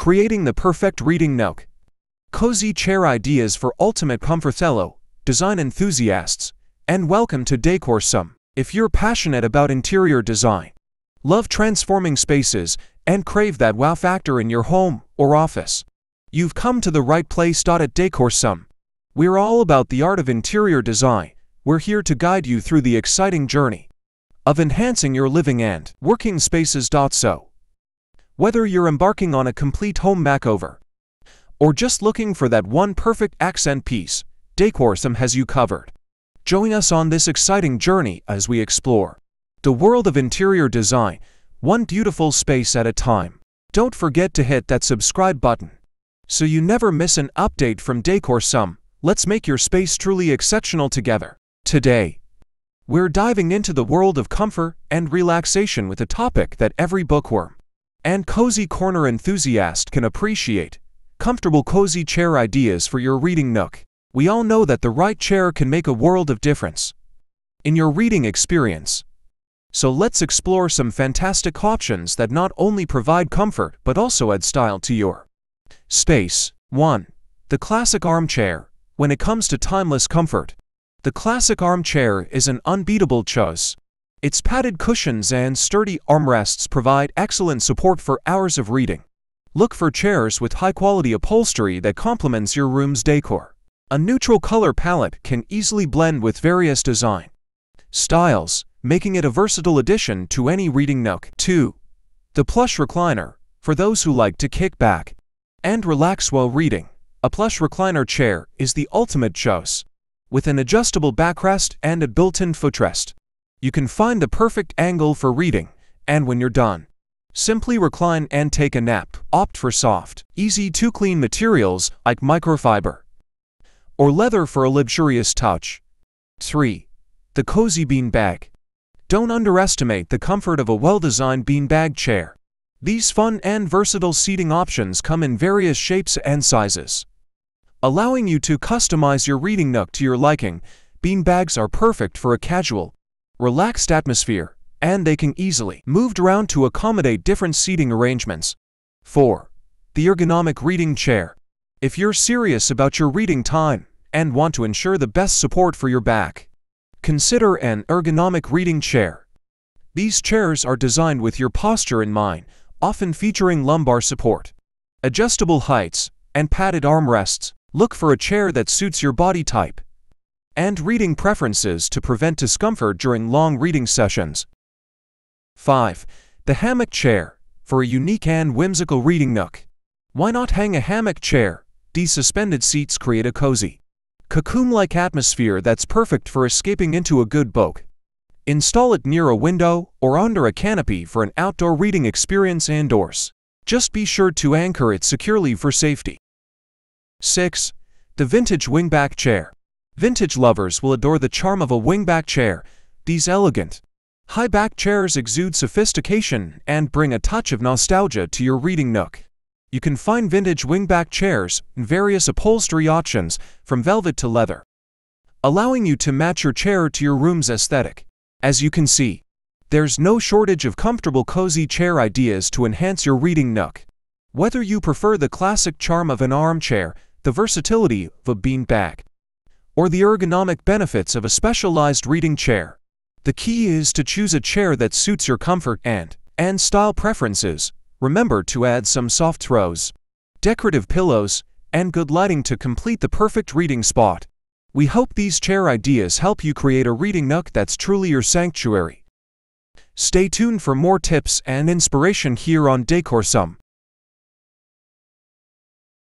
Creating the perfect reading nook. Cozy chair ideas for ultimate comfort fellow, design enthusiasts, and welcome to Decor Sum. If you're passionate about interior design, love transforming spaces, and crave that wow factor in your home or office, you've come to the right place. At Decor Sum, we're all about the art of interior design. We're here to guide you through the exciting journey of enhancing your living and working spaces. So, whether you're embarking on a complete home makeover or just looking for that one perfect accent piece, Decor Sum has you covered. Join us on this exciting journey as we explore the world of interior design, one beautiful space at a time. Don't forget to hit that subscribe button so you never miss an update from Decor Sum. Let's make your space truly exceptional together. Today, we're diving into the world of comfort and relaxation with a topic that every bookworm and cozy corner enthusiast can appreciate comfortable cozy chair ideas for your reading nook. We all know that the right chair can make a world of difference in your reading experience. So let's explore some fantastic options that not only provide comfort but also add style to your space. 1. The classic armchair. When it comes to timeless comfort, the classic armchair is an unbeatable choice. Its padded cushions and sturdy armrests provide excellent support for hours of reading. Look for chairs with high-quality upholstery that complements your room's decor. A neutral color palette can easily blend with various design styles, making it a versatile addition to any reading nook. 2. The plush recliner. For those who like to kick back and relax while reading, a plush recliner chair is the ultimate choice. With an adjustable backrest and a built-in footrest, you can find the perfect angle for reading, and when you're done, simply recline and take a nap. Opt for soft, easy-to-clean materials like microfiber or leather for a luxurious touch. 3. The Cozy Bean Bag Don't underestimate the comfort of a well-designed beanbag chair. These fun and versatile seating options come in various shapes and sizes. Allowing you to customize your reading nook to your liking, beanbags are perfect for a casual, relaxed atmosphere, and they can easily moved around to accommodate different seating arrangements. 4. The ergonomic reading chair. If you're serious about your reading time and want to ensure the best support for your back, consider an ergonomic reading chair. These chairs are designed with your posture in mind, often featuring lumbar support, adjustable heights, and padded armrests. Look for a chair that suits your body type and reading preferences to prevent discomfort during long reading sessions. 5. The hammock chair, for a unique and whimsical reading nook. Why not hang a hammock chair? These suspended seats create a cozy, cocoon-like atmosphere that's perfect for escaping into a good book. Install it near a window or under a canopy for an outdoor reading experience indoors. Just be sure to anchor it securely for safety. 6. The vintage wingback chair. Vintage lovers will adore the charm of a wingback chair. These elegant, high-back chairs exude sophistication and bring a touch of nostalgia to your reading nook. You can find vintage wingback chairs in various upholstery options, from velvet to leather, allowing you to match your chair to your room's aesthetic. As you can see, there's no shortage of comfortable cozy chair ideas to enhance your reading nook. Whether you prefer the classic charm of an armchair, the versatility of a beanbag, or the ergonomic benefits of a specialized reading chair. The key is to choose a chair that suits your comfort and, and style preferences. Remember to add some soft throws, decorative pillows, and good lighting to complete the perfect reading spot. We hope these chair ideas help you create a reading nook that's truly your sanctuary. Stay tuned for more tips and inspiration here on Decor Sum.